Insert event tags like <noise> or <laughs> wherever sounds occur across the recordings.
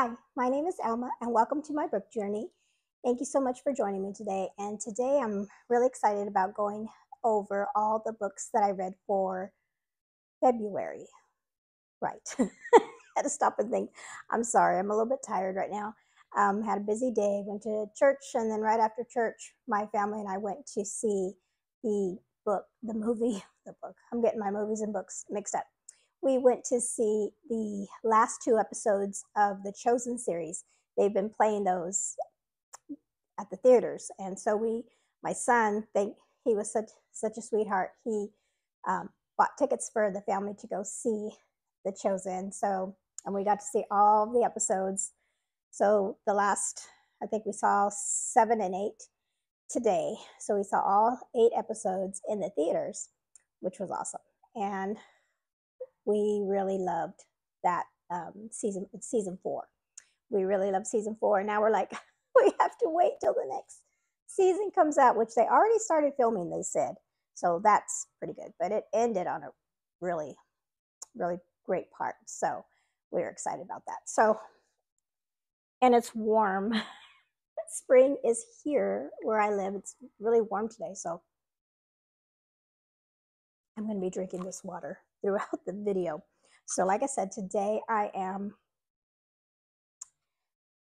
Hi, my name is Alma, and welcome to my book journey. Thank you so much for joining me today. And today I'm really excited about going over all the books that I read for February. Right. <laughs> had to stop and think. I'm sorry, I'm a little bit tired right now. Um, had a busy day, went to church, and then right after church, my family and I went to see the book, the movie, <laughs> the book. I'm getting my movies and books mixed up. We went to see the last two episodes of the Chosen series. They've been playing those at the theaters, and so we, my son, think he was such such a sweetheart. He um, bought tickets for the family to go see the Chosen. So, and we got to see all the episodes. So the last, I think we saw seven and eight today. So we saw all eight episodes in the theaters, which was awesome. And we really loved that um, season, season four. We really loved season four. And now we're like, <laughs> we have to wait till the next season comes out, which they already started filming, they said. So that's pretty good. But it ended on a really, really great part. So we are excited about that. So, and it's warm. <laughs> Spring is here where I live. It's really warm today. So I'm going to be drinking this water throughout the video. So like I said, today I am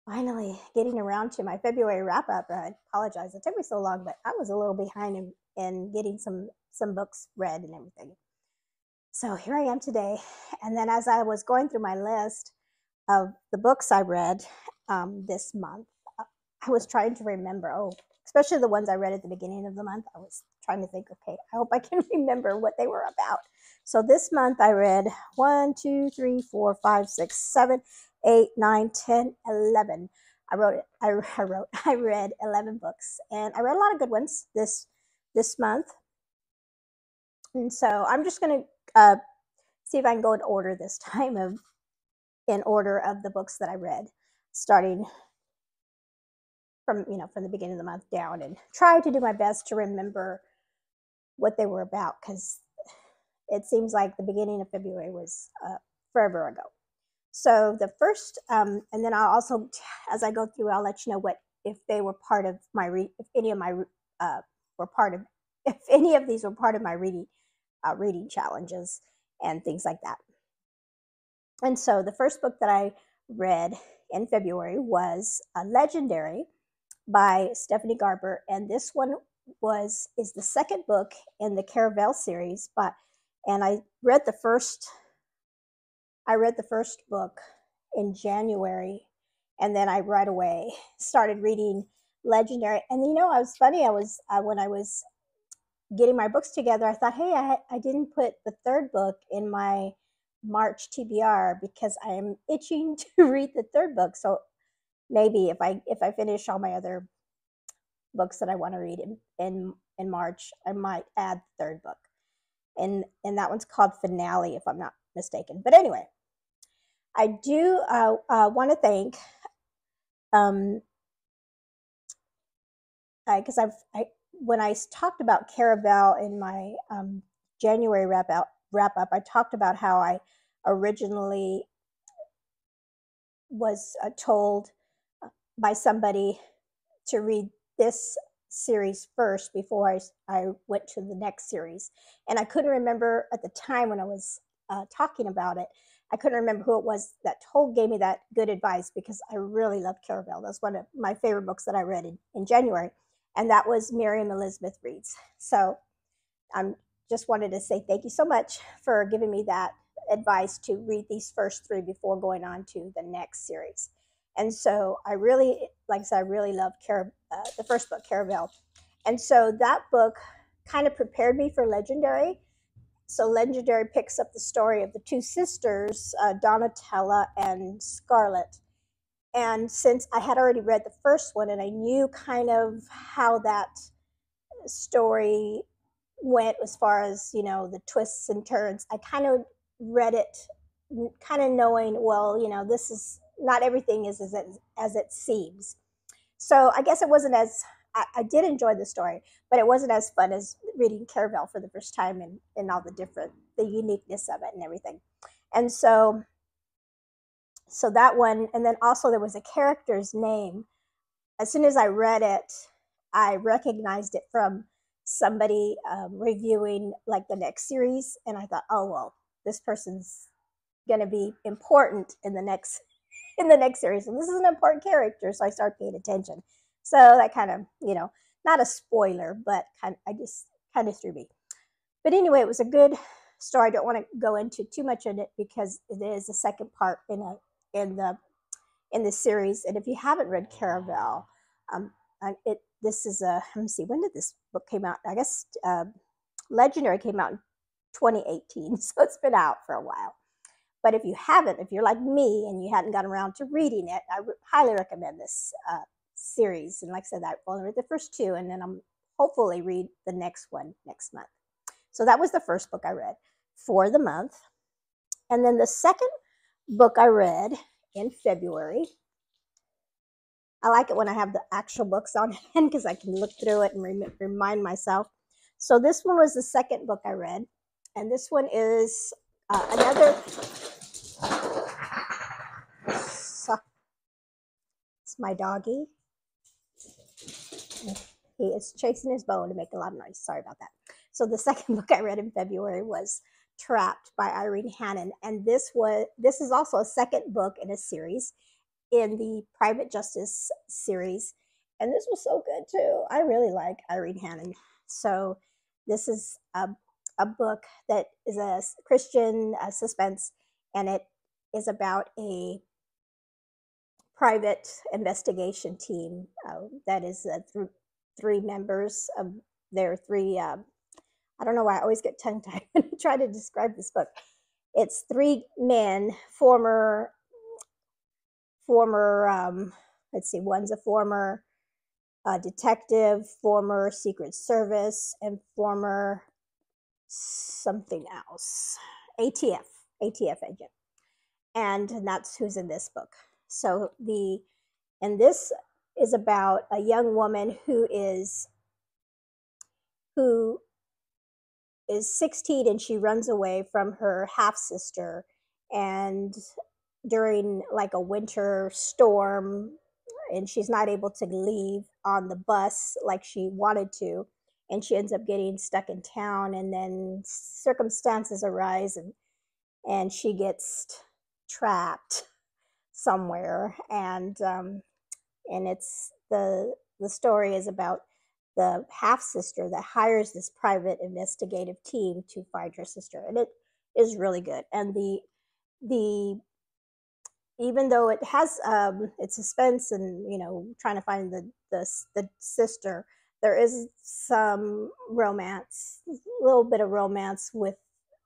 finally getting around to my February wrap up. I apologize. It took me so long, but I was a little behind in, in getting some, some books read and everything. So here I am today. And then as I was going through my list of the books I read um, this month, I was trying to remember, oh, especially the ones I read at the beginning of the month. I was trying to think, okay, I hope I can <laughs> remember what they were about. So this month I read one, two, three, four, five, six, seven, eight, nine, ten, eleven. I wrote it. I, <laughs> I wrote. I read eleven books, and I read a lot of good ones this this month. And so I'm just going to uh, see if I can go in order this <laughs> time of in order of the books that I read, starting from you know from the beginning of the month down, and try to do my best to remember what they were about because it seems like the beginning of February was uh, forever ago. So the first, um, and then I'll also, as I go through, I'll let you know what if they were part of my read, if any of my uh, were part of, <laughs> if any of these were part of my reading uh, reading challenges and things like that. And so the first book that I read in February was a Legendary by Stephanie Garber, and this one was is the second book in the Caraval series. But and I read the first I read the first book in January, and then I right away started reading Legendary. And you know, I was funny. I was uh, when I was getting my books together, I thought, hey, I, I didn't put the third book in my March TBR because I am itching <laughs> to read the third book. So maybe if I if I finish all my other books that I want to read in in, in March, I might add the third book. And and that one's called Finale, if I'm not mistaken. But anyway, I do uh, uh, want to thank um because I've I, when I talked about Caraval in my um, January wrap out wrap up, I talked about how I originally was uh, told by somebody to read this series first before I, I went to the next series. And I couldn't remember at the time when I was uh, talking about it, I couldn't remember who it was that told gave me that good advice because I really love Caraval. That's one of my favorite books that I read in, in January and that was Miriam Elizabeth Reads. So I am just wanted to say thank you so much for giving me that advice to read these first three before going on to the next series. And so I really, like I said, I really loved Car- uh, the first book, Caraval. And so that book kind of prepared me for Legendary. So Legendary picks up the story of the two sisters, uh, Donatella and Scarlett, and since I had already read the first one and I knew kind of how that story went as far as, you know, the twists and turns, I kind of read it kind of knowing, well, you know, this is not everything is as it, as it seems. So I guess it wasn't as, I, I did enjoy the story, but it wasn't as fun as reading Caraval for the first time and, and all the different, the uniqueness of it and everything. And so so that one, and then also there was a character's name. As soon as I read it, I recognized it from somebody um, reviewing like the next series, and I thought, oh well, this person's going to be important in the next in the next series, and this is an important character, so I start paying attention. So that kind of, you know, not a spoiler, but kind of, I just kind of threw me. But anyway, it was a good story. I don't want to go into too much in it because it is the second part in a in the in the series. And if you haven't read Caraval, um, it this is a let me see when did this book came out? I guess uh, Legendary came out in 2018, <laughs> so it's been out for a while. But if you haven't, if you're like me and you hadn't gotten around to reading it, I highly recommend this uh, series. And like I said, I've only read the first two, and then I'm hopefully read the next one next month. So that was the first book I read for the month. And then the second book I read in February. I like it when I have the actual books on <laughs> hand because I can look through it and re- remind myself. So this one was the second book I read, and this one is uh, another. It's my doggy. He is chasing his bone to make a lot of noise. Sorry about that. So the <laughs> second book I read in February was Trapped by Irene Hannon. And this was this is also a second book in a series in the Private Justice series. And this was so good too. I really like Irene Hannon. So this is a, a book that is a Christian suspense and it is about a private investigation team uh, that is uh, th- three members of their three uh, I don't know why I always get tongue tied <laughs> when I try to describe this book. It's three men, former, former, um, let's see, one's a former uh, detective, former Secret Service, and former something else, ATF, ATF agent. And that's who's in this book. So the, and this is about a young woman who is, who is 16 and she runs away from her half sister and during like a winter storm and she's not able to leave on the bus like she wanted to and she ends up getting stuck in town and then circumstances arise and and she gets trapped somewhere and um and it's the the story is about the half sister that hires this private investigative team to find her sister and it is really good and the the even though it has um it's suspense and you know trying to find the the, the sister there is some romance a little bit of romance with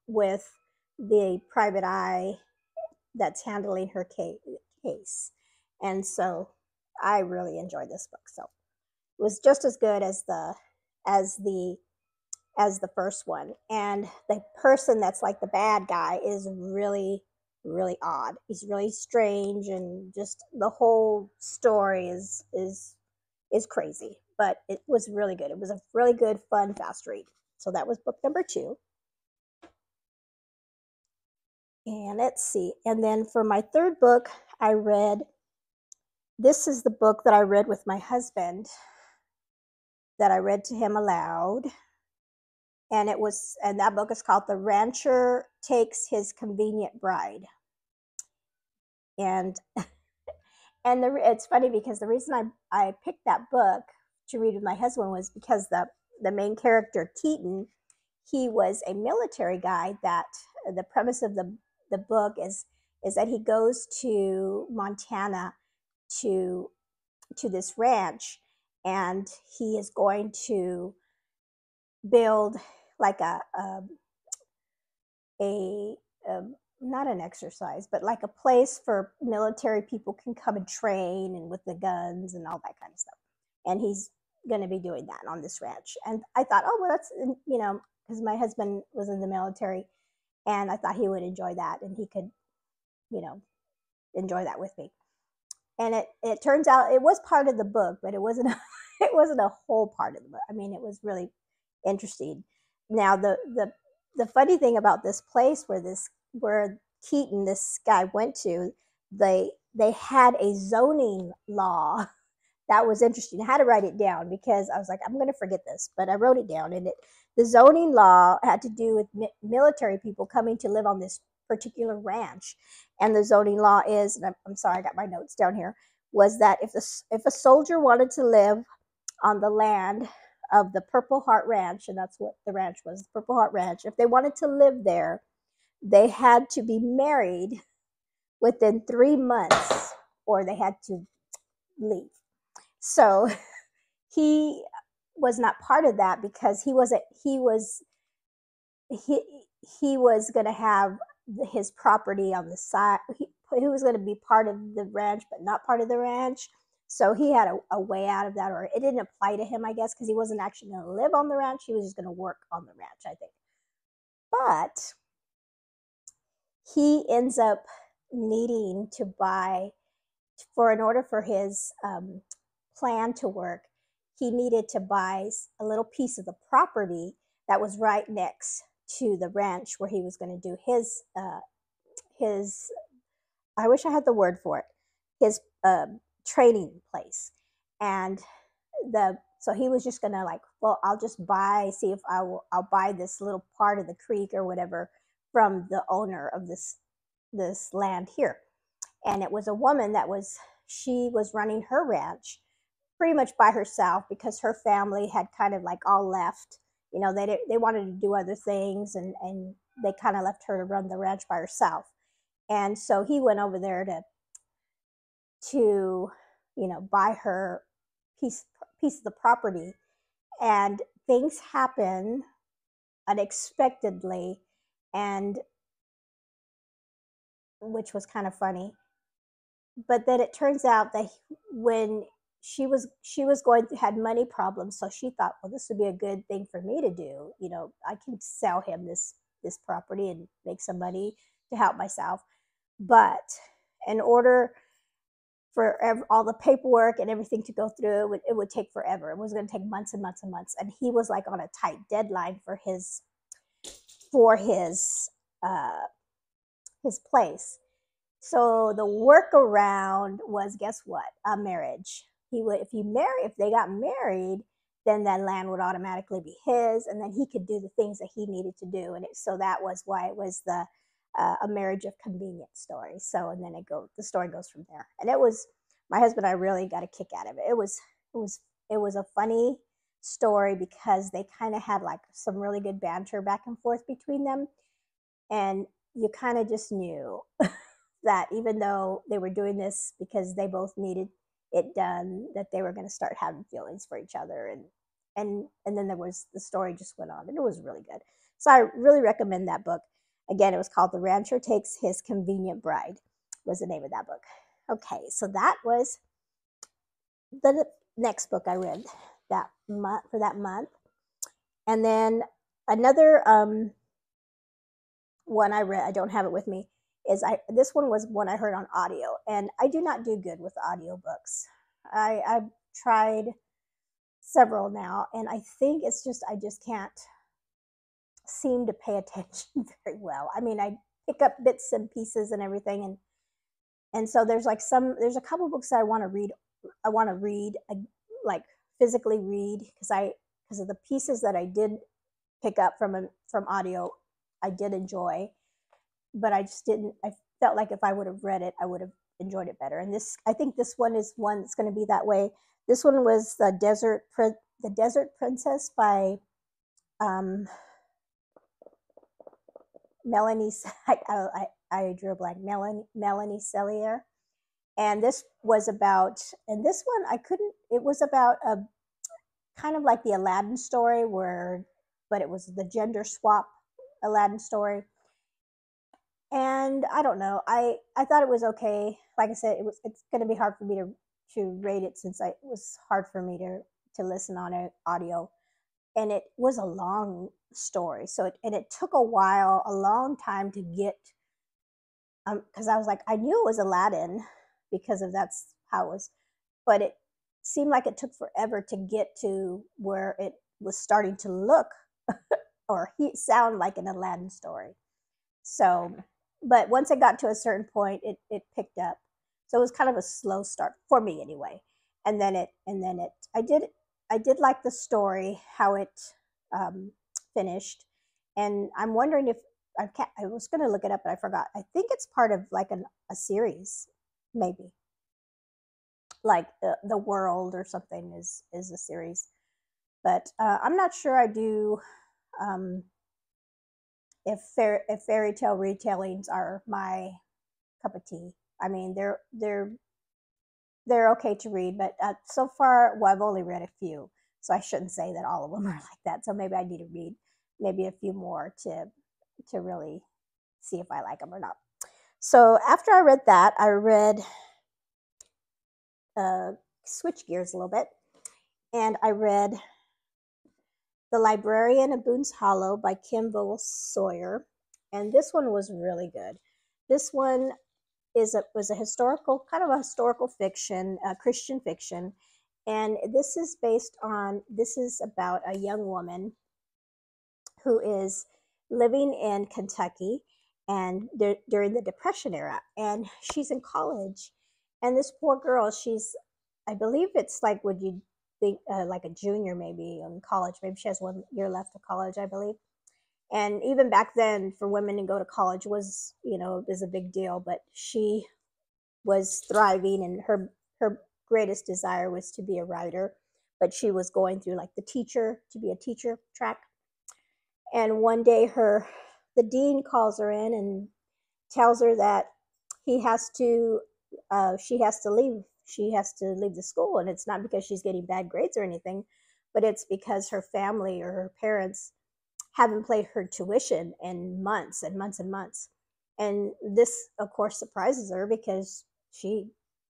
with the private eye that's handling her case. And so i really enjoyed this book so it was just as good as the as the as the first one. And the person that's like the bad guy is really really odd. He's really strange and just the whole story is is is crazy. But it was really good. It was a really good fun fast read. So that was book number two and let's see and then for my third book i read this is the book that i read with my husband that I read to him aloud. And it was, and that book is called The Rancher Takes His Convenient Bride. And, <laughs> and the, it's funny because the reason I, I picked that book to read with my husband was because the, the main character, Keaton, he was a military guy that the premise of the, the book is, is that he goes to Montana to, to this ranch and he is going to build like a um, a, a, a not an exercise, but like a place for military people can come and train and with the guns and all that kind of stuff. And he's going to be doing that on this ranch. And I thought, oh, well, that's, you know, because my husband was in the military and I thought he would enjoy that and he could, you know, enjoy that with me and it it turns out it was part of the book, but it wasn't a, <laughs> it wasn't a whole part of the book. I mean, it was really interesting. Now the the the funny thing about this place where this where Keaton, this guy went to, they they had a zoning law <laughs> that was interesting. I had to write it down because I was like, I'm going to forget this, but I wrote it down. And it, the zoning law had to do with mi- military people coming to live on this particular ranch. And the zoning law is, and I'm, I'm sorry, I got my notes down here, was that if the, if a soldier wanted to live on the land of the Purple Heart Ranch, and that's what the ranch was, the Purple Heart Ranch, if they wanted to live there, they had to be married within three months or they had to leave. So <laughs> he was not part of that because he wasn't he was he he was going to have his property on the side he, he was going to be part of the ranch but not part of the ranch. So he had a, a way out of that or it didn't apply to him i guess because he wasn't actually going to live on the ranch he was just going to work on the ranch i think. But he ends up needing to buy for in order for his um, plan to work, he needed to buy a little piece of the property that was right next to the ranch where he was going to do his uh, his I wish I had the word for it his uh, training place. And the so he was just gonna like well I'll just buy see if I will I'll buy this little part of the creek or whatever from the owner of this this land here. And it was a woman that was she was running her ranch pretty much by herself because her family had kind of like all left. You know, they they wanted to do other things, and and they kind of left her to run the ranch by herself. And so he went over there to to you know buy her piece piece of the property, and things happen unexpectedly, and which was kind of funny. But then it turns out that when she was she was going to had money problems so she thought well this would be a good thing for me to do you know i can sell him this this property and make some money to help myself. But in order for all the paperwork and everything to go through it would, it would take forever. It was going to take months and months and months and he was like on a tight deadline for his for his uh his place. So the workaround was guess what? A marriage he would if he married if they got married then that land would automatically be his and then he could do the things that he needed to do and it, so that was why it was the uh, a marriage of convenience story. So and then it go the story goes from there. And it was my husband and i really got a kick out of it. It was it was it was a funny story because they kind of had like some really good banter back and forth between them and you kind of just knew <laughs> that even though they were doing this because they both needed it done that they were going to start having feelings for each other and and and then there was the story just went on and it was really good. So i really recommend that book. Again it was called the rancher takes his convenient bride was the name of that book. Okay so that was the next book i read that month for that month. And then another um one i read i don't have it with me is I this one was one I heard on audio, and I do not do good with audiobooks. I I've tried several now, and I think it's just I just can't seem to pay <laughs> attention very well. I mean, I pick up bits and pieces and everything, and and so there's like some there's a couple books that I want to read. I want to read like physically read because I because of the pieces that I did pick up from a, from audio, I did enjoy but I just didn't. I felt like if I would have read it, I would have enjoyed it better. And this, I think, this one is one that's going to be that way. This one was the Desert the Desert Princess by um, Melanie. <laughs> I, I, I drew a blank. Melanie Melanie Cellier, and this was about. And this one I couldn't. It was about a kind of like the Aladdin story, where, but it was the gender swap Aladdin story and I don't know. I I thought it was okay. Like I said, it was. It's going to be hard for me to to rate it since I, it was hard for me to to listen on audio, and it was a long story. So it and it took a while, a long time to get. Um, because I was like, I knew it was Aladdin because of that's how it was, but it seemed like it took forever to get to where it was starting to look <laughs> or he sound like an Aladdin story. So but once it got to a certain point, it it picked up. So it was kind of a slow start for me anyway. And then it and then it I did I did like the story how it um, finished, and I'm wondering if I can't. I was going to look it up, but I forgot. I think it's part of like an, a series, maybe like the, the world or something is is a series but uh, i'm not sure i do um, if fair if fairy tale retellings are my cup of tea. I mean they're they're they're okay to read but uh, so far well i've only read a few so i shouldn't say that all of them <laughs> are like that. So maybe i need to read maybe a few more to to really see if i like them or not. So after i read that i read uh, switch gears a little bit, and I read The Librarian of Boone's Hollow by Kim Vogel Sawyer, and this one was really good. This one is a was a historical kind of a historical fiction, Christian fiction, and this is based on this is about a young woman who is living in Kentucky and during the Depression era, and she's in college. And this poor girl, she's, I believe it's like, would you think, uh, like a junior maybe in college? Maybe she has one year left of college, I believe. And even back then, for women to go to college was, you know, was a big deal. But she was thriving, and her her greatest desire was to be a writer. But she was going through like the teacher to be a teacher track. And one day, her the dean calls her in and tells her that he has to uh, she has to leave. She has to leave the school, and it's not because she's getting bad grades or anything, but it's because her family or her parents haven't paid her tuition in months and months and months. And this, of course, surprises her because she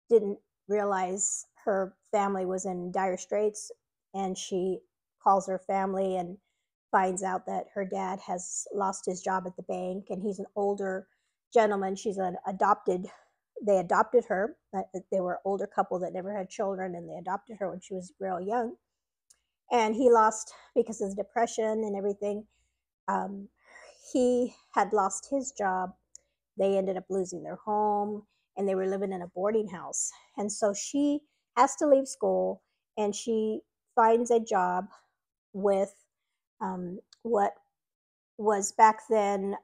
didn't realize her family was in dire straits. And she calls her family and finds out that her dad has lost his job at the bank and he's an older gentleman. She's an adopted they adopted her. They were older couple that never had children, and they adopted her when she was real young. And he lost because of depression and everything. Um, he had lost his job. They ended up losing their home, and they were living in a boarding house. And so she has to leave school, and she finds a job with um, what was back then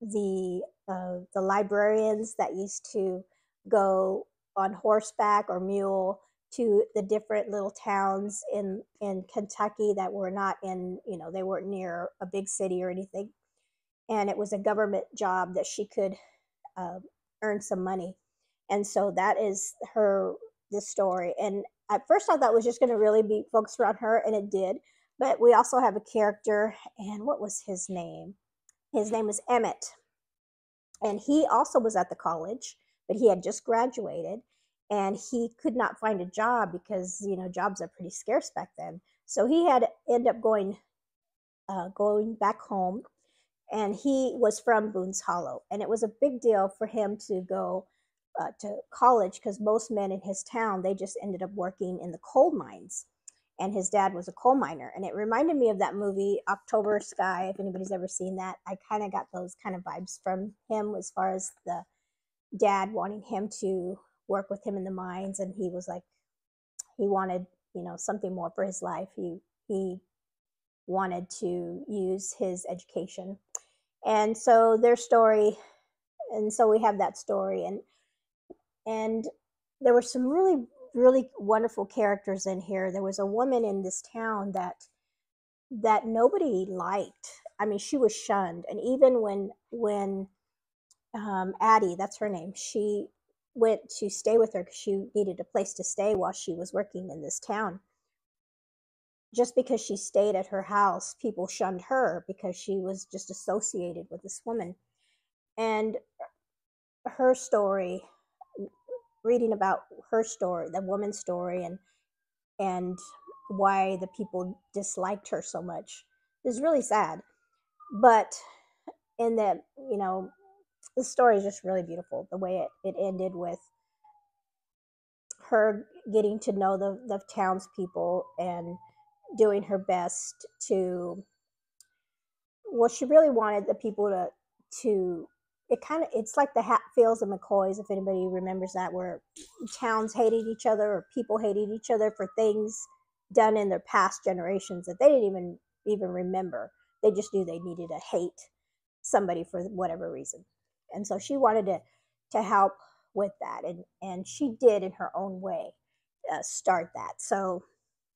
the uh, the librarians that used to go on horseback or mule to the different little towns in in Kentucky that were not in you know they weren't near a big city or anything. And it was a government job that she could uh, earn some money. And so that is her the story. And at first i thought it was just going to really be focused around her and it did. But we also have a character and what was his name? His name was emmett. And he also was at the college but he had just graduated and he could not find a job because you know jobs are pretty scarce back then. So he had end up going uh, going back home and he was from boone's hollow. And it was a big deal for him to go uh, to college because most men in his town they just ended up working in the coal mines. And his dad was a coal miner. And it reminded me of that movie october sky if anybody's ever seen that. I kind of got those kind of vibes from him as far as the dad wanting him to work with him in the mines and he was like he wanted you know something more for his life. He he wanted to use his education. And so their story and so we have that story and and there were some really really wonderful characters in here. There was a woman in this town that that nobody liked. I mean she was shunned. And even when when um, Addie, that's her name, she went to stay with her because she needed a place to stay while she was working in this town. Just because she stayed at her house, people shunned her because she was just associated with this woman. And her story, reading about her story, the woman's story, and and why the people disliked her so much is really sad. But in that, you know, the story is just really beautiful. The way it, it ended with her getting to know the, the townspeople and doing her best to well she really wanted the people to to it kind of it's like the Hatfields and McCoys, if anybody remembers that, where towns hated each other or people hated each other for things done in their past generations that they didn't even even remember. They just knew they needed to hate somebody for whatever reason. And so she wanted to to help with that and and she did in her own way uh, start that. So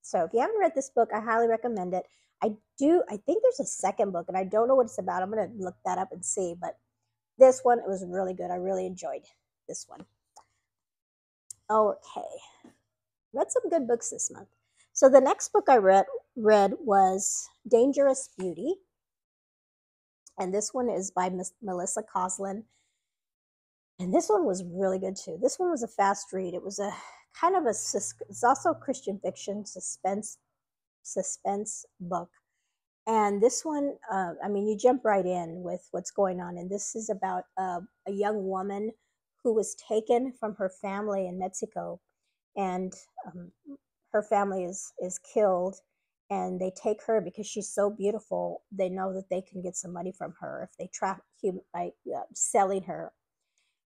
so if you haven't read this book, I highly recommend it. I do I think there's a second book and I don't know what it's about. I'm going to look that up and see, but this one it was really good. I really enjoyed this one. Okay. Read some good books this month. So the next book I read read was Dangerous Beauty. And this one is by Melissa Koslin. And this one was really good too. This one was a fast read. It was a kind of a it's also a Christian fiction suspense suspense book. And this one, uh, I mean, you jump right in with what's going on. And this is about uh, a young woman who was taken from her family in Mexico, and um, her family is is killed and they take her because she's so beautiful they know that they can get some money from her if they trap by uh, selling her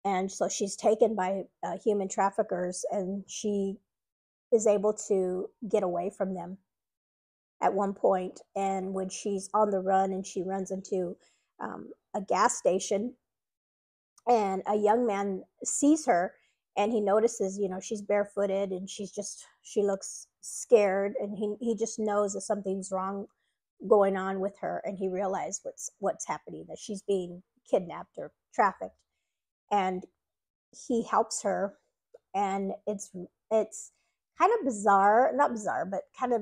and so she's taken by uh, human traffickers and she is able to get away from them at one point. point and when she's on the run and she runs into um, a gas station and a young man sees her and he notices you know she's barefooted and she's just she looks scared and he, he just knows that something's wrong going on with her and he realized what's what's happening that she's being kidnapped or trafficked. And he helps her and it's it's kind of bizarre not bizarre but kind of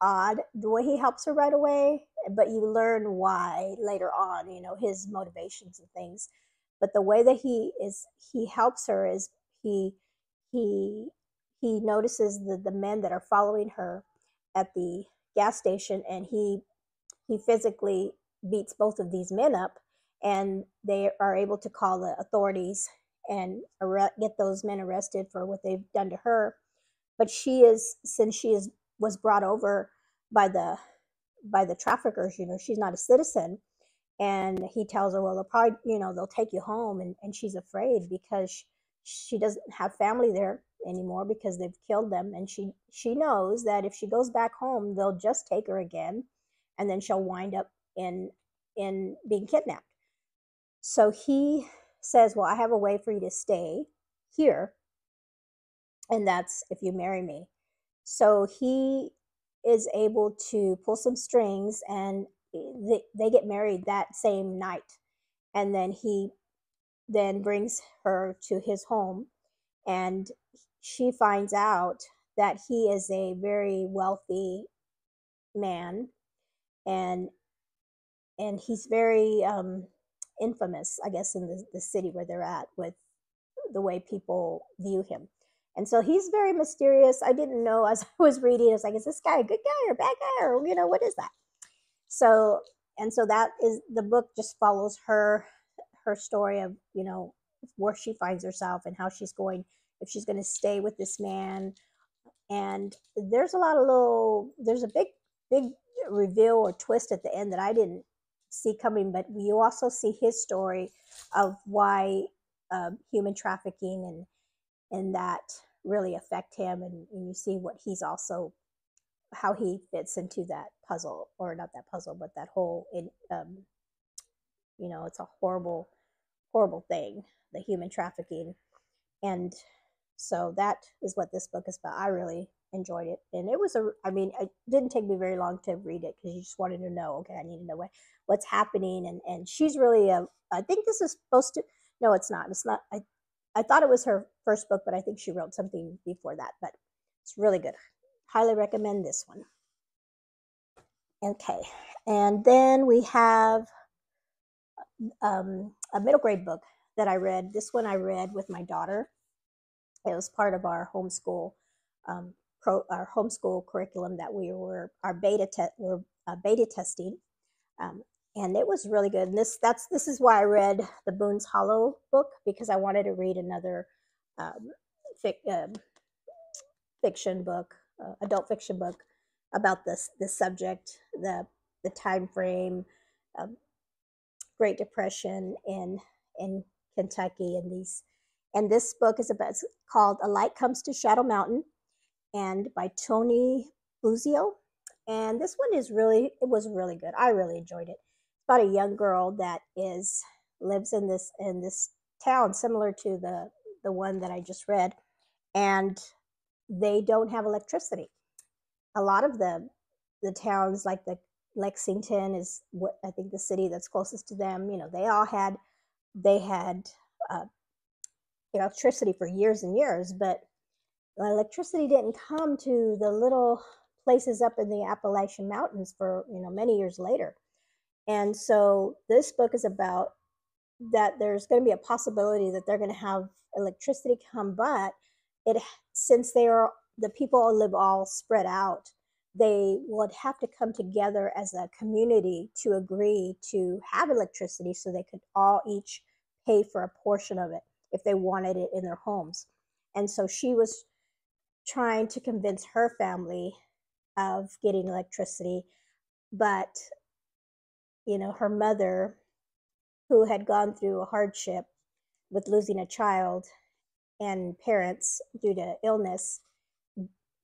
odd the way he helps her right away but you learn why later on you know his motivations and things. But the way that he is he helps her is he he he notices the, the men that are following her at the gas station and he he physically beats both of these men up and they are able to call the authorities and get those men arrested for what they've done to her. But she is since she is was brought over by the by the traffickers you know she's not a citizen and he tells her well they'll probably you know they'll take you home and, and she's afraid because she doesn't have family there anymore because they've killed them and she she knows that if she goes back home they'll just take her again and then she'll wind up in in being kidnapped. So he says well i have a way for you to stay here and that's if you marry me. So he is able to pull some strings and eh, they, they get married that same night and then he then brings her to his home and she finds out that he is a very wealthy man and and he's very um, infamous i guess in the, the city where they're at with the way people view him. And so he's very mysterious. I didn't know as <laughs> i was reading it's like is this guy a good guy or bad guy or you know what is that? So and so that is the book just follows her her story of you know where she finds herself and how she's going if she's going to stay with this man. And there's a lot of little there's a big big reveal or twist at the end that i didn't see coming but you also see his story of why uh, human trafficking and and that really affect him and, and you see what he's also how he fits into that puzzle or not that puzzle but that whole in, um, you know it's a horrible horrible thing the human trafficking. And so that is what this book is about. I really enjoyed it. And it was a i mean it didn't take me very long to read it because you just wanted to know okay i need to know what, what's happening. And and she's really a i think this is supposed to no it's not. It's not i i thought it was her first book but i think she wrote something before that but it's really good. Highly recommend this one. Okay and then we have um, a middle grade book that I read. This one I read with my daughter. It was part of our homeschool um, pro, our homeschool curriculum that we were our beta te- were uh, beta testing, um, and it was really good. And this that's this is why I read the Boone's Hollow book because I wanted to read another um, fic, uh, fiction book, uh, adult fiction book about this this subject, the the time frame, um, Great Depression in in Kentucky and these and this book is about called A Light Comes to Shadow Mountain and by Toni Buzzeo. And this one is really it was really good. I really enjoyed it. It's about a young girl that is lives in this in this town similar to the the one that I just read and they don't have electricity. A lot of the the towns like the Lexington is what I think the city that's closest to them. You know, they all had they had uh, electricity for years and years, but electricity didn't come to the little places up in the Appalachian Mountains for you know many years later. And so this book is about that there's going to be a possibility that they're going to have electricity come, but it since they are the people live all spread out they would have to come together as a community to agree to have electricity so they could all each pay for a portion of it if they wanted it in their homes. And so she was trying to convince her family of getting electricity, but you know, her mother, who had gone through a hardship with losing a child and parents due to illness,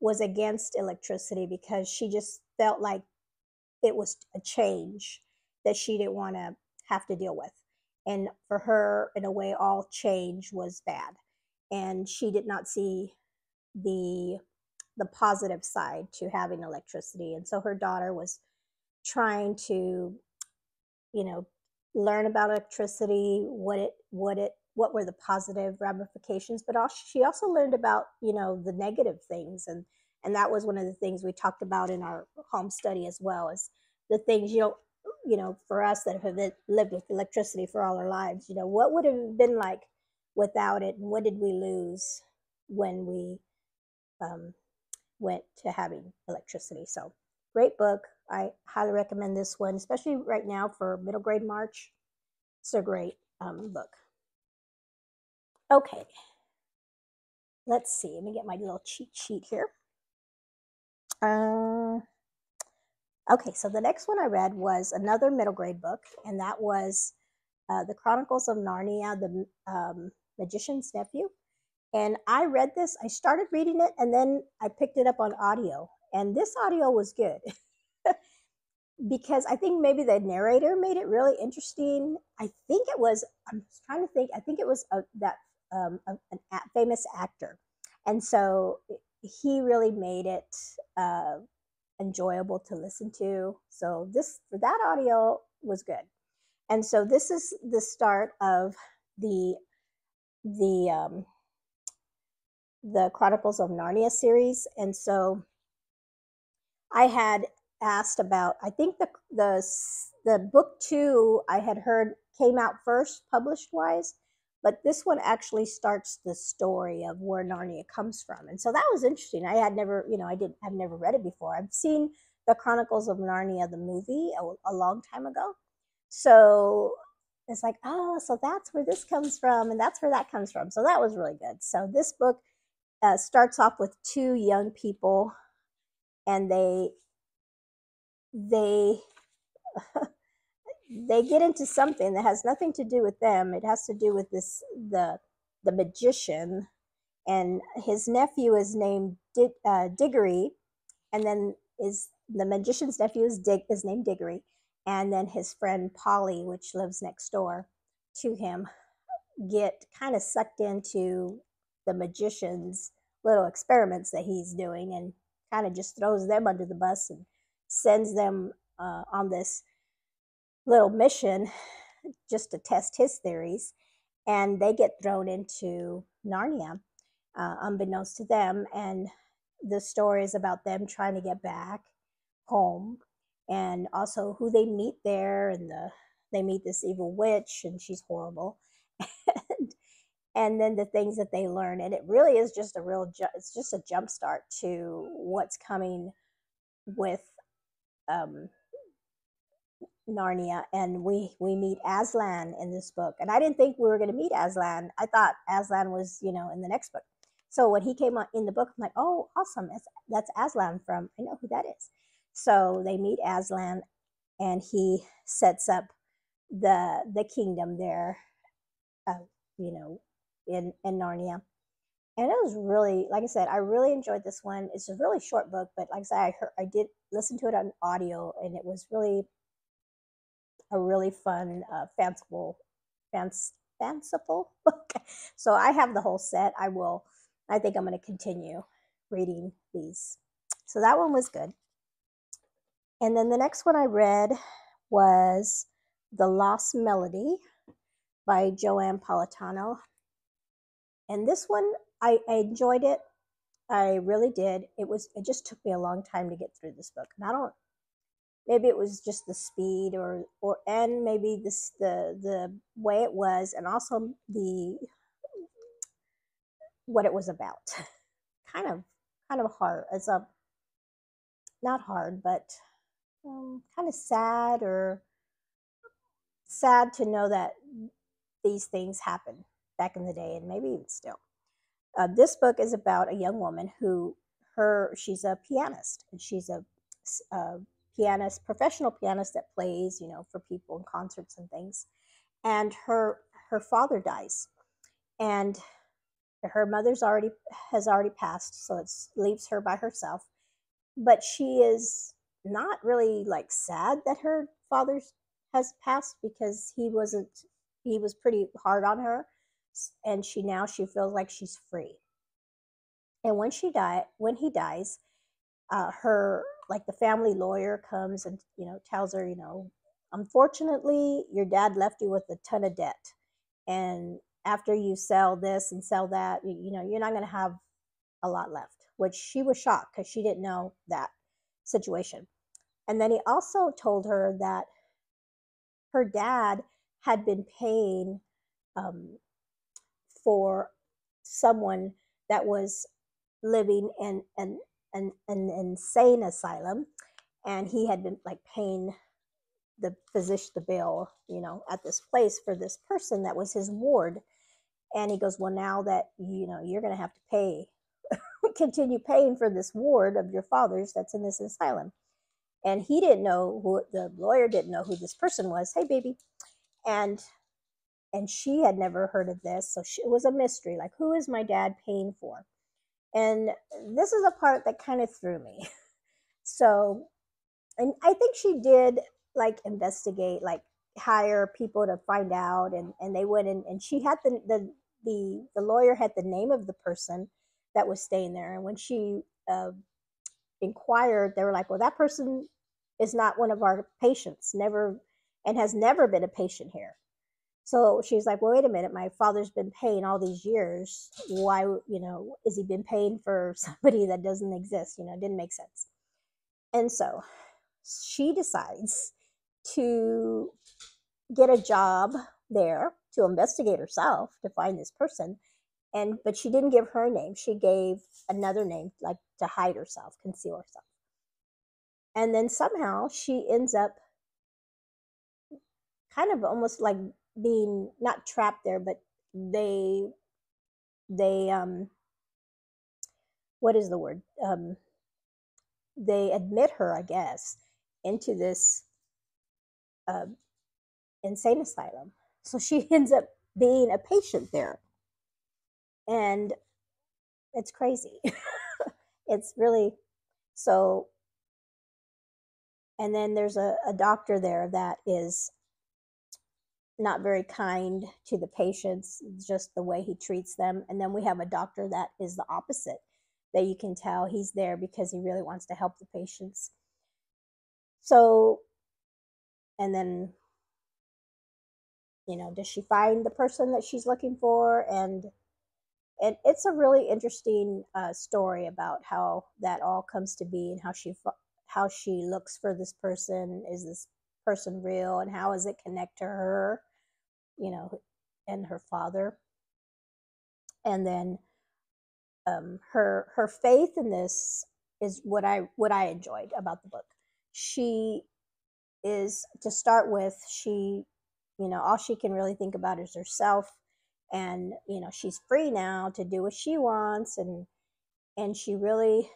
was against electricity because she just felt like it was a change that she didn't want to have to deal with. And for her, in a way, all change was bad. And she did not see the the positive side to having electricity. And so her daughter was trying to, you know, learn about electricity, what it what it what were the positive ramifications, but also, she also learned about, you know, the negative things. And, and that was one of the things we talked about in our home study as well as the things, you know, you know, for us that have lived with electricity for all our lives, you know, what would have been like without it? And what did we lose when we um, went to having electricity? So great book. I highly recommend this one, especially right now for middle grade March. It's a great um, book. Okay. Let's see. Let me get my little cheat sheet here. Uh, okay, so the next one I read was another middle grade book, and that was uh, The Chronicles of Narnia, the um, Magician's Nephew. And I read this, I started reading it, and then I picked it up on audio. And this audio was good <laughs> because I think maybe the narrator made it really interesting. I think it was, I'm trying to think, I think it was a, uh, that um, a, an a famous actor. And so he really made it uh, enjoyable to listen to. So this for that audio was good. And so this is the start of the the um, the Chronicles of Narnia series. And so I had asked about I think the the the book 2 I had heard came out first published wise but this one actually starts the story of where Narnia comes from. And so that was interesting. I had never, you know, I didn't, I've never read it before. I've seen the Chronicles of Narnia, the movie, a, a long time ago. So it's like, oh, so that's where this comes from, and that's where that comes from. So that was really good. So this book uh, starts off with two young people, and they they <laughs> they get into something that has nothing to do with them. It has to do with this the the magician, and his nephew is named Dig, uh, Diggory, and then is the magician's nephew is Dig is named Diggory, and then his friend Polly, which lives next door to him, get kind of sucked into the magician's little experiments that he's doing, and kind of just throws them under the bus and sends them uh, on this little mission just to test his theories. And they get thrown into Narnia, uh, unbeknownst to them. And the story is about them trying to get back home and also who they meet there. And the, they meet this evil witch, and she's horrible. and, <laughs> and then the things that they learn. And it really is just a real, ju- it's just a jump start to what's coming with um, Narnia, and we we meet Aslan in this book. And I didn't think we were going to meet Aslan. I thought Aslan was, you know, in the next book. So when he came on in the book, I'm like, oh, awesome! That's that's Aslan from. I know who that is. So they meet Aslan, and he sets up the the kingdom there uh, you know, in in Narnia. And it was really, like I said, I really enjoyed this one. It's a really short book, but like I said, I heard, I did listen to it on audio, and it was really a really fun, uh, fanciful, fanc- fanciful <laughs> book. So I have the whole set. I will. I think I'm going to continue reading these. So that one was good. And then the next one I read was The Lost Melody by Joanna Politano. And this one, I, I enjoyed it. I really did. It was. It just took me a long time to get through this book, and I don't. Maybe it was just the speed, or or and maybe this the the way it was, and also the what it was about. <laughs> kind of kind of hard. as a not hard, but um, kind of sad or sad to know that these things happen back in the day and maybe even still. Uh, this book is about a young woman who her she's a pianist and she's a, a pianist, professional pianist that plays, you know, for people in concerts and things. And her her father dies, and her mother's already has already passed, so it leaves her by herself. But she is not really like sad that her father has passed because he wasn't he was pretty hard on her and she now she feels like she's free and when she died when he dies uh, her like the family lawyer comes and you know tells her you know unfortunately your dad left you with a ton of debt. And after you sell this and sell that you, you know you're not going to have a lot left which she was shocked because she didn't know that situation. And then he also told her that her dad had been paying um, for someone that was living in an, an, an insane asylum and he had been like paying the physician the bill you know at this place for this person that was his ward. And he goes well now that you know you're going to have to pay <laughs> continue paying for this ward of your father's that's in this asylum. And he didn't know who the lawyer didn't know who this person was. Hey baby. And and she had never heard of this so she, it was a mystery. Like who is my dad paying for and this is a part that kind of threw me. <laughs> So and i think she did like investigate like hire people to find out and and they went in and she had the the the, the lawyer had the name of the person that was staying there. And when she uh, inquired they were like well that person is not one of our patients never and has never been a patient here so she's like, well, wait a minute, my father's been paying all these years. Why, you know, is he been paying for <laughs> somebody that doesn't exist? You know, it didn't make sense. And so she decides to get a job there to investigate herself to find this person. And but she didn't give her name. She gave another name, like to hide herself, conceal herself. And then somehow she ends up kind of almost like being not trapped there, but they they um what is the word? Um they admit her, I guess, into this uh, insane asylum. So she <laughs> ends up being a patient there. And it's crazy. <laughs> it's really so. And then there's a, a doctor there that is not very kind to the patients, just the way he treats them. And then we have a doctor that is the opposite, that you can tell he's there because he really wants to help the patients. So, and then, you know, does she find the person that she's looking for? And and it's a really interesting uh, story about how that all comes to be and how she how she looks for this person. Is this person real and how does it connect to her you know and her father. And then um, her her faith in this is what i what i enjoyed about the book. She is to start with she you know all she can really think about is herself. And you know she's free now to do what she wants. And and she really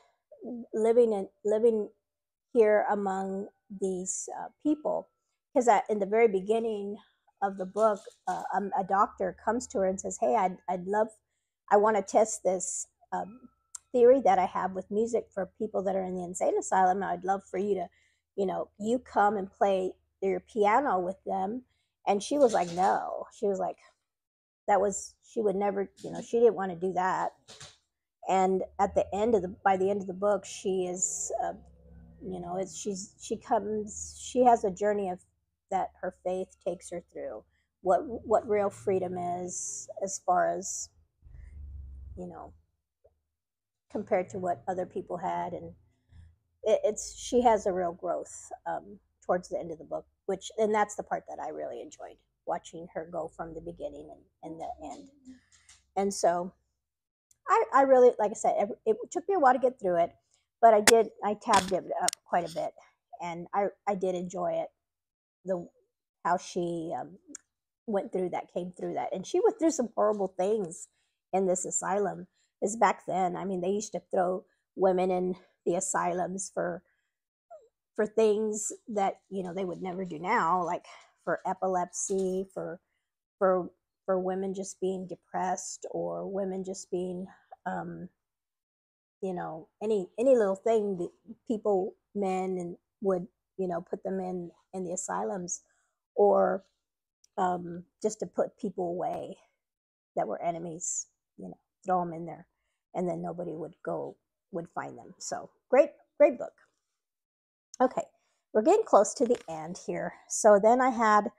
living in living here among these uh, people. Because in the very beginning of the book, uh, um, a doctor comes to her and says, "Hey, I'd I'd love, I want to test this um, theory that I have with music for people that are in the insane asylum. I'd love for you to, you know, you come and play your piano with them." And she was like, "No." She was like, "That was she would never, you know, she didn't want to do that." And at the end of the by the end of the book, she is. Uh, you know it's she's she comes she has a journey of that her faith takes her through what what real freedom is as far as you know compared to what other people had and it, it's she has a real growth um, towards the end of the book which and that's the part that i really enjoyed watching her go from the beginning and, and the end and so I, I really like i said it, it took me a while to get through it but I did I tabbed it up quite a bit, and I I did enjoy it. The how she um, went through that, came through that, and she went through some horrible things in this asylum. Is back then, I mean, they used to throw women in the asylums for for things that you know they would never do now, like for epilepsy, for for for women just being depressed or women just being um, you know any any little thing that people men and would you know put them in in the asylums or um, just to put people away that were enemies you know throw them in there and then nobody would go would find them. So great great book. Okay we're getting close to the end here. So then i had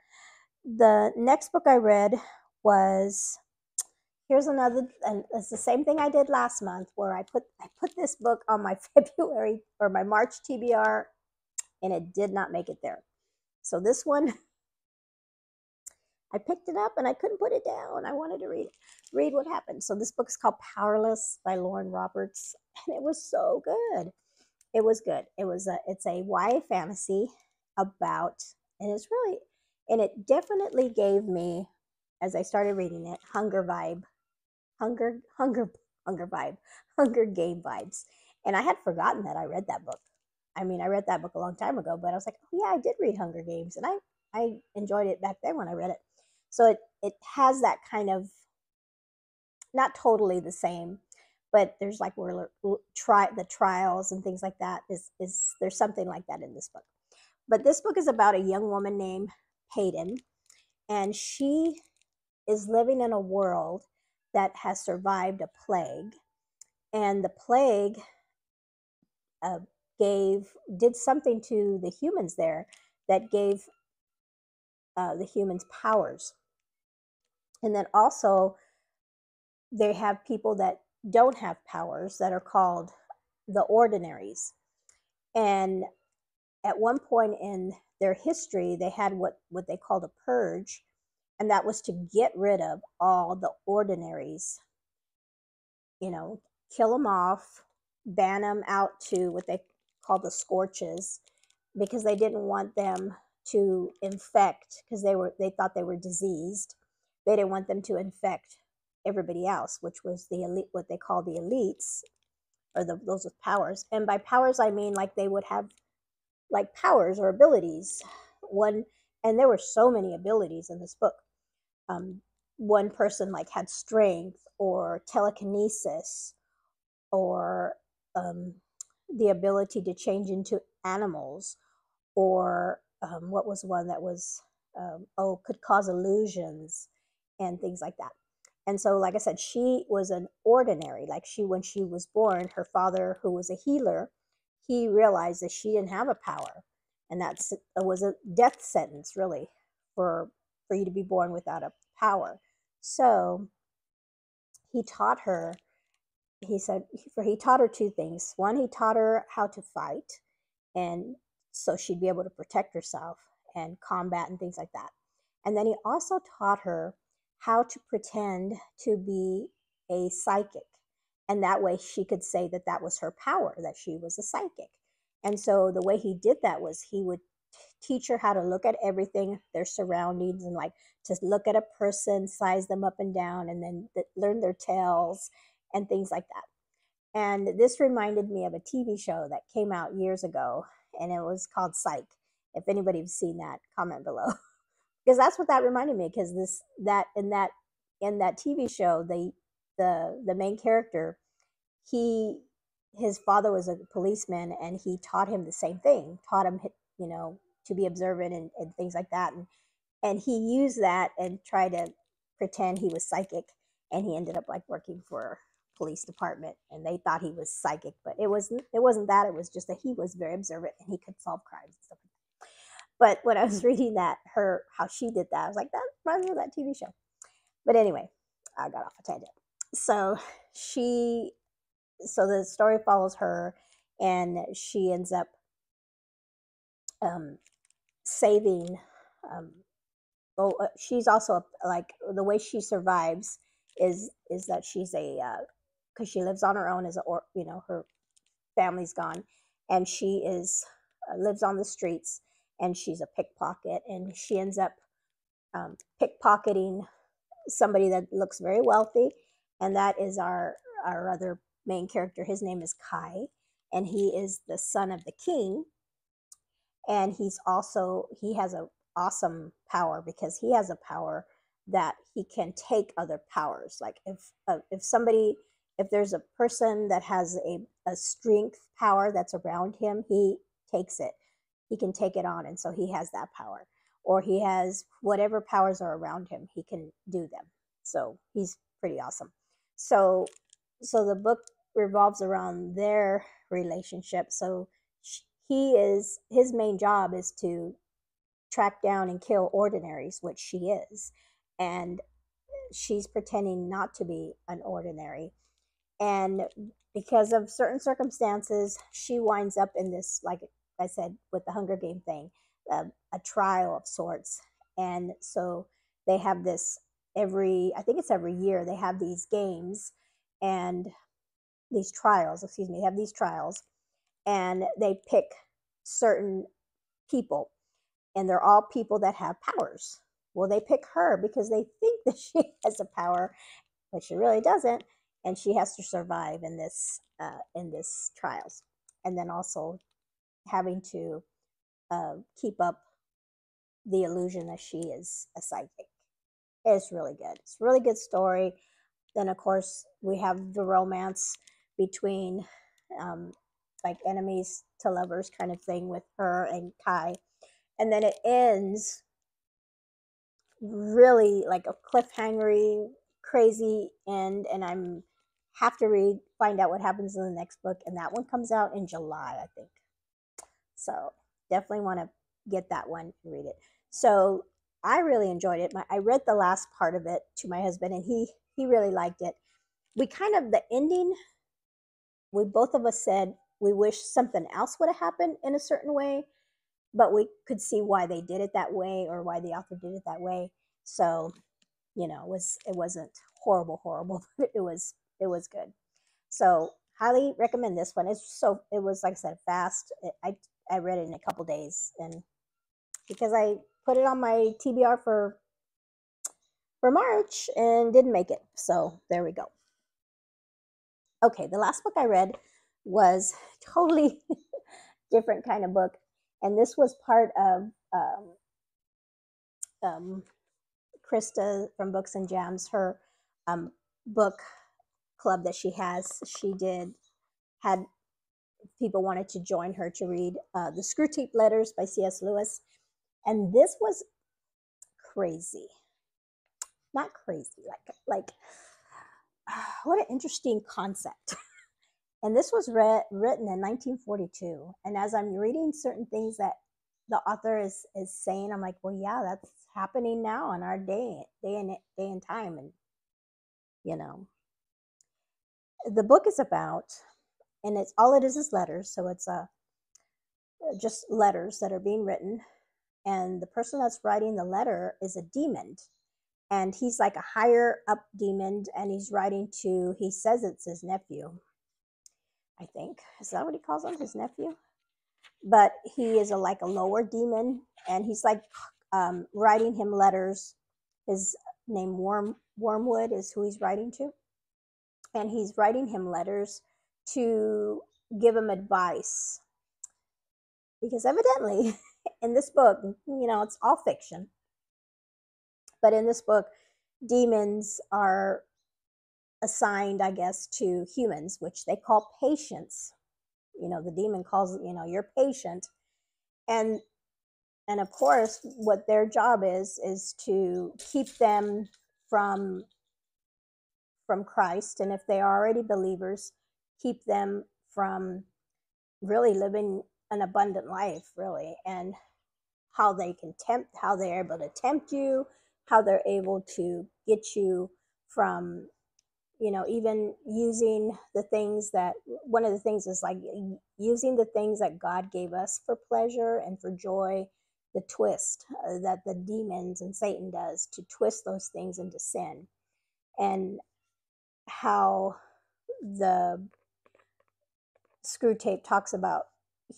the next book i read was here's another and it's the same thing i did last month where i put i put this book on my <laughs> february or my march tbr and it did not make it there. So this one <laughs> i picked it up and i couldn't put it down. I wanted to read read what happened. So this book is called powerless by lauren roberts <laughs> and it was so good. It was good. It was a it's a YA fantasy about and it's really and it definitely gave me as i started reading it hunger vibe hunger, hunger, hunger vibe, <laughs> hunger game vibes. And I had forgotten that I read that book. I mean, I read that book a long time ago, but I was like, oh yeah, I did read Hunger Games, and I I enjoyed it back then when I read it. So it it has that kind of not totally the same, but there's like we're try the trials and things like that is is there's something like that in this book. But this book is about a young woman named Peyton, and she is living in a world that has survived a plague. And the plague uh, gave, did something to the humans there that gave uh, the humans powers. And then also, they have people that don't have powers that are called the ordinaries. And at one point in their history, they had what, what they called a purge, and that was to get rid of all the ordinaries you know kill them off ban them out to what they call the scorches because they didn't want them to infect because they were they thought they were diseased. They didn't want them to infect everybody else which was the elite what they call the elites or the, those with powers. And by powers i mean like they would have like powers or abilities. One and there were so many abilities in this book. Um, one person like had strength or telekinesis or um, the ability to change into animals or um, what was one that was um, oh could cause illusions and things like that and so like i said she was an ordinary like she when she was born her father who was a healer he realized that she didn't have a power and that was a death sentence really for for you to be born without a power. So he taught her, he said, for he taught her two things. One, he taught her how to fight, and so she'd be able to protect herself and combat and things like that. And then he also taught her how to pretend to be a psychic. And that way she could say that that was her power, that she was a psychic. And so the way he did that was he would teach her how to look at everything, their surroundings, and like to look at a person, size them up and down, and then th- learn their tails and things like that. And this reminded me of a TV show that came out years ago, and it was called Psych. If anybody's seen that, comment below. <laughs> because that's what that reminded me because this that in that in that tv show the the the main character he his father was a policeman and he taught him the same thing taught him you know to be observant and, and things like that and and he used that and tried to pretend he was psychic and he ended up like working for police department and they thought he was psychic but it wasn't it wasn't that it was just that he was very observant and he could solve crimes and stuff like but when i was <laughs> reading that her how she did that i was like that reminds me of that tv show. But anyway i got off a tangent. So <laughs> she so the story follows her and she ends up um, saving um, oh uh, she's also like the way she survives is is that she's a because she lives on her own as a or you know her family's gone and she is uh, lives on the streets and she's a pickpocket and she ends up um, pickpocketing somebody that looks very wealthy and that is our our other main character. His name is Kai, and he is the son of the king. And he's also he has a awesome power because he has a power that he can take other powers. Like if uh, if somebody if there's a person that has a, a strength power that's around him, he takes it. He can take it on, and so he has that power. Or he has whatever powers are around him, he can do them. So he's pretty awesome. So so the book revolves around their relationship. So he is his main job is to track down and kill ordinaries, which she is, and she's pretending not to be an ordinary. And because of certain circumstances, she winds up in this, like I said, with the Hunger Game thing, uh, a trial of sorts. And so they have this every, I think it's every year, they have these games and these trials, excuse me, they have these trials and they pick certain people and they're all people that have powers. Well, they pick her because they think <laughs> that she has a power, but she really doesn't, and she has to survive in this uh, in this trials, and then also having to uh, keep up the illusion that she is a psychic. It's really good. It's a really good story. Then, of course, we have the romance between um, like enemies to lovers kind of thing with her and Kai. And then it ends really like a cliffhangery, crazy end. And I'm have to read, find out what happens in the next book. And that one comes out in July, I think. So definitely want to get that one and read it. So I really enjoyed it. My, I read the last part of it to my husband, and he he really liked it. We kind of the ending we both of us said we wish something else would have happened in a certain way, but we could see why they did it that way or why the author did it that way. So, you know, it was it wasn't horrible, horrible, <laughs> but it was it was good. So highly recommend this one. It's so it was like I said fast. It, I I read it in a couple days and because I put it on my TBR for for March and didn't make it. So there we go. Okay, the last book I read was <laughs> totally different kind of book, and this was part of um, um, Krista from Books and Jams, her um, book club that she has. She did had people wanted to join her to read uh, the Screwtape Letters by C.S. Lewis, and this was crazy. Not crazy, like like <sighs> what an interesting concept. <laughs> and this was read, written in 1942. And as I'm reading certain things that the author is, is saying, I'm like, well, yeah, that's happening now in our day, day and day and time. And, you know, the book is about, and it's all it is is letters. So it's a, uh, just letters that are being written. And the person that's writing the letter is a demon and he's like a higher up demon and he's writing to he says it's his nephew i think is that what he calls him his nephew but he is a like a lower demon and he's like um, writing him letters his name Worm Wormwood is who he's writing to and he's writing him letters to give him advice because evidently <laughs> in this book you know it's all fiction but in this book, demons are assigned, I guess, to humans, which they call patients. You know, the demon calls, you know, you're patient. And and of course, what their job is is to keep them from from Christ. And if they are already believers, keep them from really living an abundant life, really, and how they can tempt, how they're able to tempt you, how they're able to get you from you know even using the things that one of the things is like using the things that god gave us for pleasure and for joy the twist uh, that the demons and satan does to twist those things into sin and how the Screwtape talks about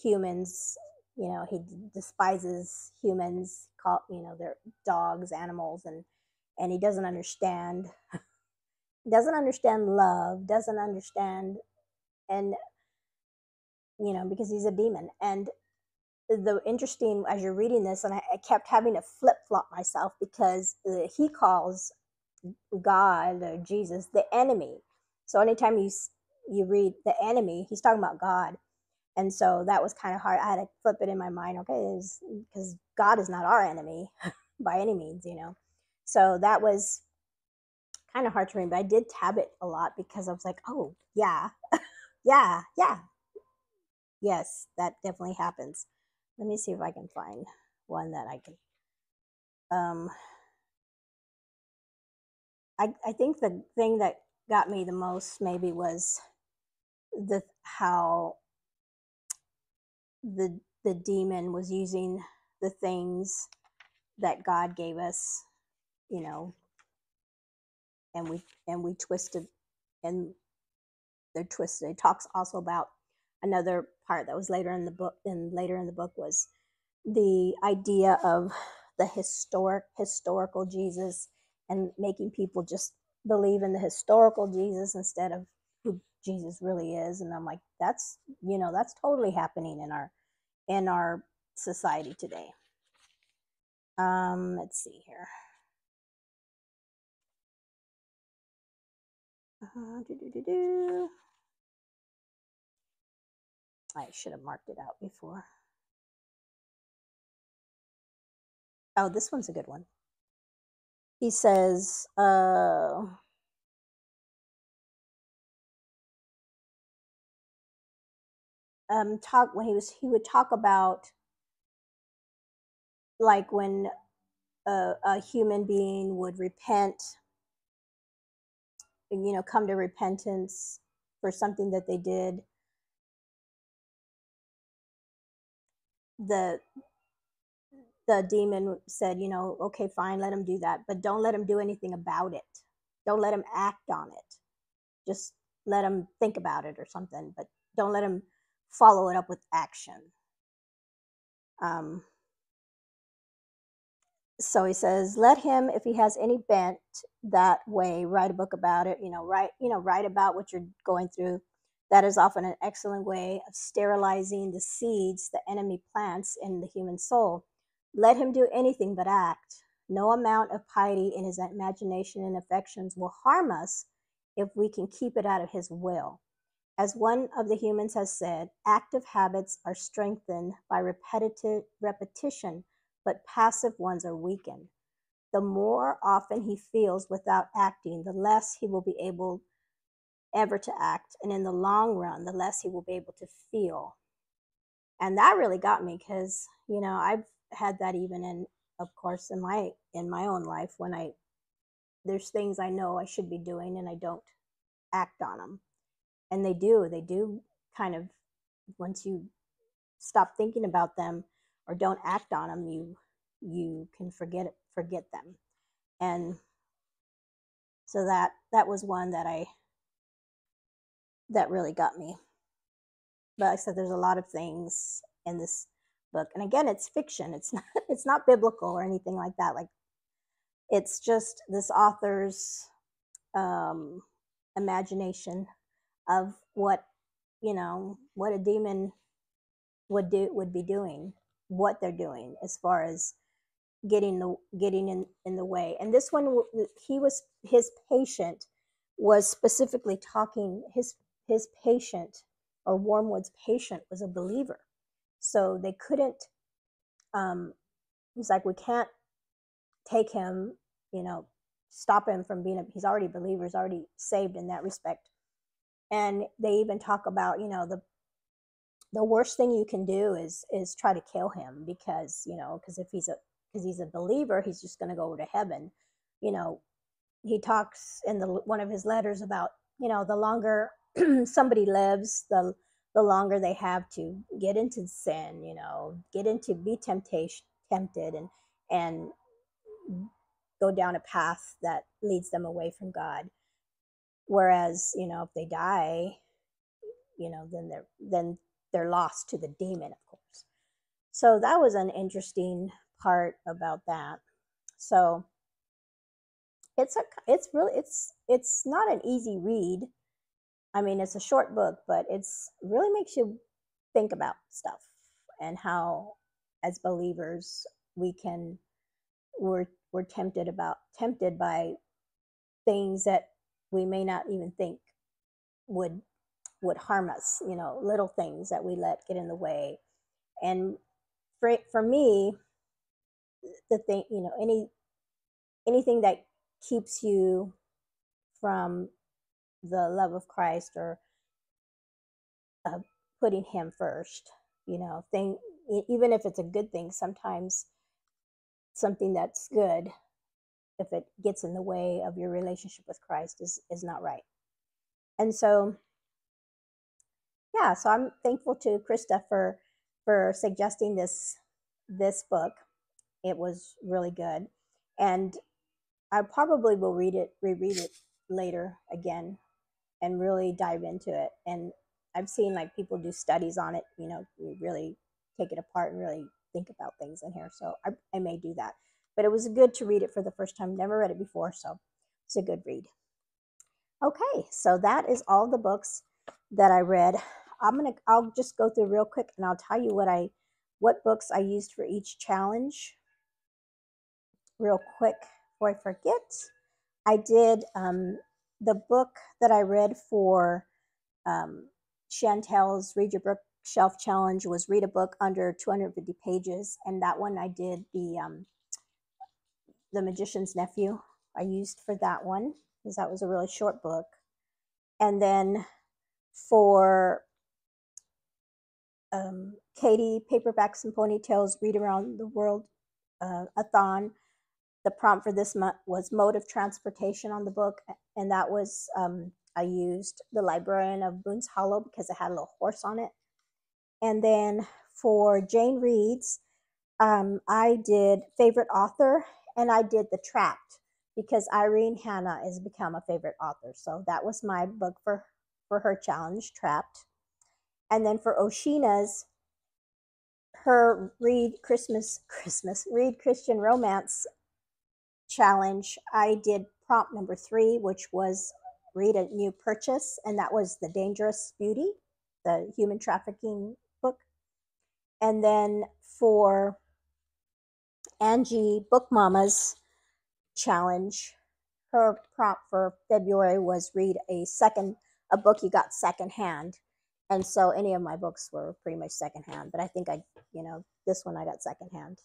humans you know he despises humans call you know they're dogs animals and and he doesn't understand <laughs> doesn't understand love doesn't understand and you know because he's a demon. And the interesting as you're reading this and i, I kept having to flip-flop myself because uh, he calls god or jesus the enemy. So anytime you you read the enemy he's talking about god. And so that was kind of hard. I had to flip it in my mind okay because god is not our enemy <laughs> by any means you know? So that was kind of hard to read but i did tab it a lot because i was like oh yeah <laughs> yeah yeah. Yes that definitely happens. Let me see if i can find one that i can um i i think the thing that got me the most maybe was the how the the demon was using the things that God gave us, you know, and we and we twisted and they're twisted. It talks also about another part that was later in the book and later in the book was the idea of the historic historical Jesus and making people just believe in the historical Jesus instead of who Jesus really is. And I'm like, that's you know, that's totally happening in our in our society today. Um, let's see here. Uh. I should have marked it out before. Oh, this one's a good one. He says, uh, um, talk when he was he would talk about like when a, a human being would repent you know come to repentance for something that they did. The the demon said you know okay fine let him do that but don't let him do anything about it don't let him act on it just let him think about it or something but don't let him follow it up with action. Um, so he says, let him, if he has any bent that way, write a book about it. You know, write, you know, write about what you're going through. That is often an excellent way of sterilizing the seeds the enemy plants in the human soul. Let him do anything but act. No amount of piety in his imagination and affections will harm us if we can keep it out of his will. As one of the humans has said, active habits are strengthened by repetitive repetition, but passive ones are weakened. The more often he feels without acting, the less he will be able ever to act. And in the long run, the less he will be able to feel. And that really got me because, you know, I've had that even in, of course, in my in my own life when I there's things I know I should be doing and I don't act on them and they do they do kind of once you stop thinking about them or don't act on them you you can forget it, forget them. And so that that was one that i that really got me. But like i said there's a lot of things in this book and again it's fiction it's <laughs> not it's not biblical or anything like that like it's just this author's um imagination of what you know what a demon would do would be doing what they're doing as far as getting the getting in in the way. And this one he was his patient was specifically talking his his patient or wormwood's patient was a believer so they couldn't um he's like we can't take him you know stop him from being a he's already a believer he's already saved in that respect. And they even talk about you know the the worst thing you can do is is try to kill him because you know because if he's a because he's a believer he's just going to go to heaven. You know he talks in the one of his letters about you know the longer <clears throat> somebody lives the the longer they have to get into sin you know get into be temptation tempted and and go down a path that leads them away from god. Whereas you know if they die you know then they're then they're lost to the demon of course. So that was an interesting part about that. So it's a it's really it's it's not an easy read i mean it's a short book but it's really makes you think about stuff and how as believers we can we're we're tempted about tempted by things that we may not even think would would harm us you know little things that we let get in the way. And for for me the thing you know any anything that keeps you from the love of Christ or uh, putting him first you know thing even if it's a good thing sometimes something that's good if it gets in the way of your relationship with Christ is is not right. And so yeah, so I'm thankful to Krista for for suggesting this this book. It was really good. And I probably will read it, reread it later again and really dive into it. And I've seen like people do studies on it, you know, really take it apart and really think about things in here. So I, I may do that but it was good to read it for the first time. Never read it before, so it's a good read. Okay, so that is all the books that I read. I'm gonna I'll just go through real quick and I'll tell you what I what books I used for each challenge. Real quick before I forget. I did um, the book that I read for um, Chantel's Read Your Bookshelf Challenge was read a book under 250 pages, and that one I did the um, the Magician's Nephew. I used for that one because that was a really short book. And then for um, Katie, Paperbacks and Ponytails, Read Around the World uh, a thon. The prompt for this month was mode of transportation on the book, and that was um, I used the Librarian of Boone's Hollow because it had a little horse on it. And then for Jane Reads, um, I did favorite author, and I did The Trapped because Irene Hannon has become a favorite author. So that was my book for, for her challenge, Trapped. And then for Oceana's, her read Christmas, Christmas, read Christian romance challenge, I did prompt number three, which was read a new purchase, and that was The Dangerous Beauty, the human trafficking book. And then for Angie Book Mama's challenge. Her prompt for February was read a second a book you got secondhand. And so any of my books were pretty much secondhand, but I think I, you know, this one I got secondhand.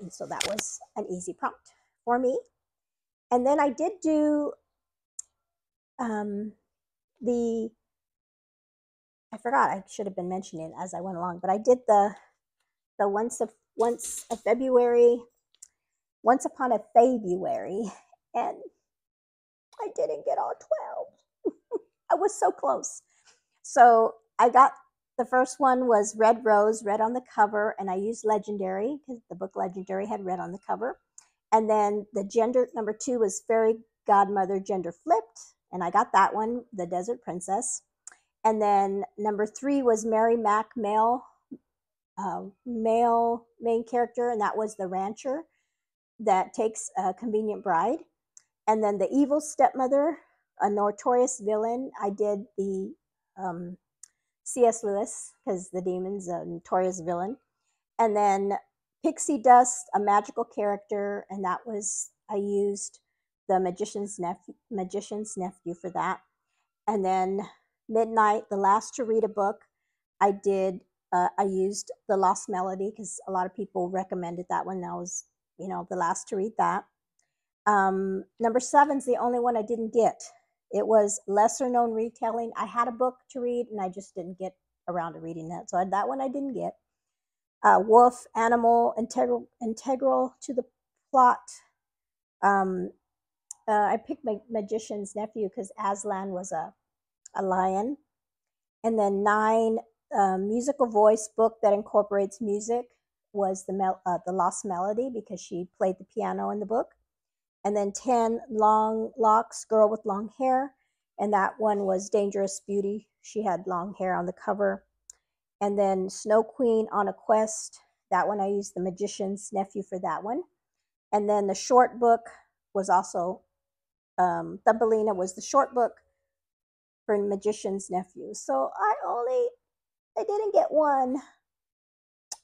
And so that was an easy prompt for me. And then I did do um, the, I forgot, I should have been mentioning it as I went along, but I did the, the once of once a February, once upon a February, and I didn't get all 12. <laughs> I was so close. So I got the first one was Red Rose, red on the cover, and I used Legendary because the book Legendary had red on the cover. And then the gender number two was Fairy Godmother Gender Flipped, and I got that one, The Desert Princess. And then number three was Mary Mac Male uh, male main character, and that was the rancher that takes a convenient bride. And then the evil stepmother, a notorious villain. I did the um, C.S. Lewis because the demon's a notorious villain. And then Pixie Dust, a magical character, and that was I used the magician's nephew, magician's nephew for that. And then Midnight, the last to read a book, I did. Uh, I used the Lost Melody because a lot of people recommended that one. That was, you know, the last to read that. Um, number seven's the only one I didn't get. It was lesser known retelling. I had a book to read and I just didn't get around to reading that. So that one I didn't get. Uh, wolf, animal, integral, integral to the plot. Um, uh, I picked my magician's nephew because Aslan was a, a lion. And then nine, uh, musical voice book that incorporates music was the, mel- uh, the Lost Melody because she played the piano in the book. And then 10, Long Locks, Girl with Long Hair. And that one was Dangerous Beauty. She had long hair on the cover. And then Snow Queen on a Quest. That one I used the Magician's Nephew for that one. And then the short book was also um, Thumbelina was the short book for Magician's Nephew. So I only, I didn't get one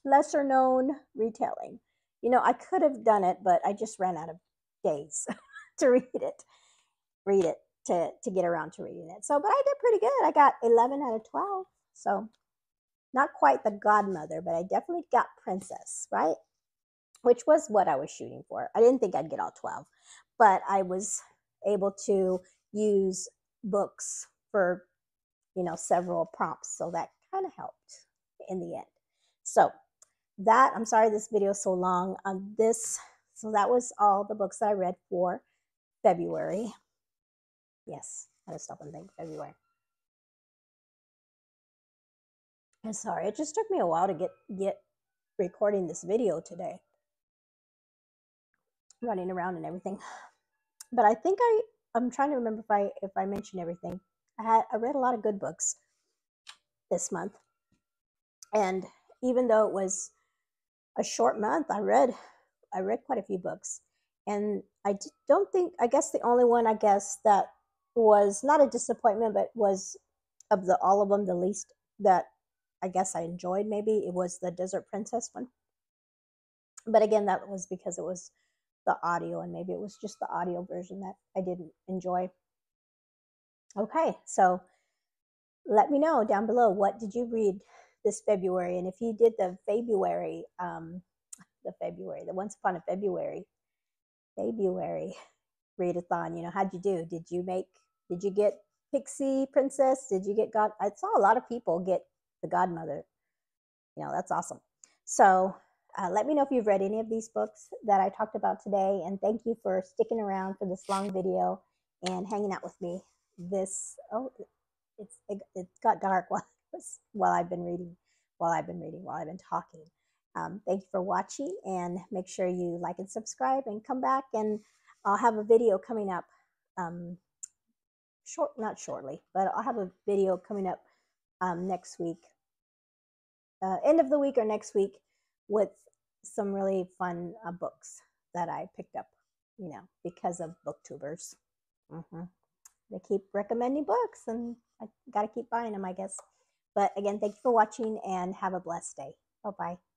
lesser known retelling. You know, I could have done it, but I just ran out of days <laughs> to read it, read it to, to get around to reading it. So, but I did pretty good. I got 11 out of 12. So not quite the godmother, but I definitely got princess, right? Which was what I was shooting for. I didn't think I'd get all 12, but I was able to use books for, you know, several prompts. So that kind of helped in the end. So that, I'm sorry this video is so long. On this, so that was all the books that I read for February. Yes, I had to stop and think February. I'm sorry, it just took me a while to get get recording this video today. Running around and everything but I think I I'm trying to remember if I if I mentioned everything. I had I read a lot of good books this month, and even though it was a short month, I read I read quite a few books, and I don't think I guess the only one I guess that was not a disappointment, but was of the all of them the least that I guess I enjoyed. Maybe it was the Desert Princess one, but again, that was because it was the audio, and maybe it was just the audio version that I didn't enjoy. Okay, so let me know down below what did you read this February, and if you did the February, um, the February, the Once Upon a February, February readathon. You know, how'd you do? Did you make? Did you get Pixie Princess? Did you get God? I saw a lot of people get the Godmother. You know, that's awesome. So uh, let me know if you've read any of these books that I talked about today. And thank you for sticking around for this long video and hanging out with me. This, oh, it's, it, it got dark <laughs> while, while I've been reading, while I've been reading, while I've been talking. Um, thank you for watching and make sure you like and subscribe and come back and I'll have a video coming up um, short, not shortly, but I'll have a video coming up um, next week, uh, end of the week or next week with some really fun uh, books that I picked up, you know, because of booktubers. Mm-hmm. They keep recommending books, and I got to keep buying them, I guess. But again, thank you for watching and have a blessed day. Bye bye.